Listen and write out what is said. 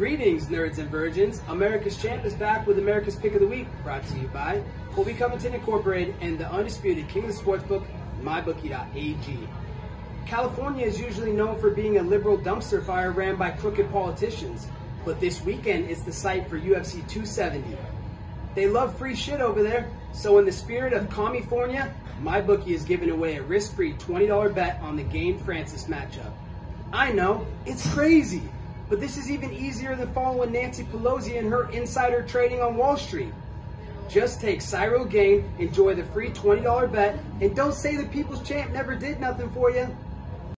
Greetings, nerds and virgins. America's Champ is back with America's Pick of the Week, brought to you by Colby Covington Incorporated and the undisputed king of the sportsbook, MyBookie.ag. California is usually known for being a liberal dumpster fire ran by crooked politicians, but this weekend it's the site for UFC 270. They love free shit over there, so in the spirit of California, MyBookie is giving away a risk-free $20 bet on the Gane Francis matchup. I know, it's crazy, but this is even easier than following Nancy Pelosi and her insider trading on Wall Street. Just take Ciryl Gane, enjoy the free $20 bet, and don't say the People's Champ never did nothing for you.